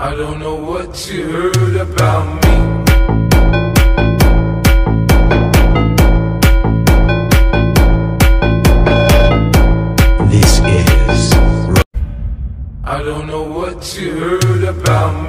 I don't know what you heard about me. This is I don't know what you heard about me.